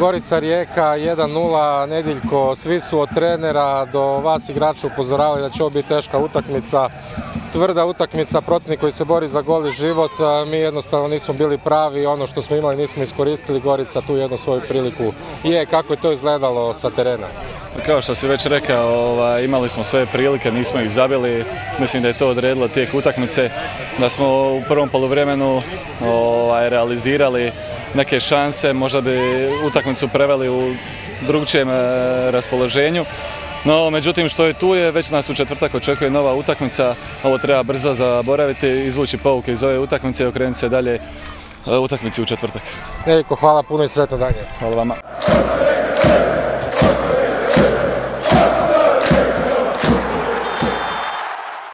Gorica Rijeka 1-0, Nediljko, svi su od trenera do vas igrača upozoravali da će ovo biti teška utakmica, tvrda utakmica, protivnik koji se bori za gol i život, mi jednostavno nismo bili pravi, ono što smo imali nismo iskoristili, Gorica tu jednu svoju priliku je, kako je to izgledalo sa terena. Kao što si već rekao, ovaj, imali smo sve prilike, nismo ih zabili. Mislim da je to odredilo tijek utakmice, da smo u prvom poluvremenu ovaj, realizirali neke šanse, možda bi utakmicu preveli u drugčijem e, raspoloženju. No, međutim, što je tu je, već nas u četvrtak očekuje nova utakmica, ovo treba brzo zaboraviti, izvući pouke iz ove utakmice i okrenuti se dalje e, utakmici u četvrtak. Nedjeljko, hvala puno i sretno dalje. Hvala vama.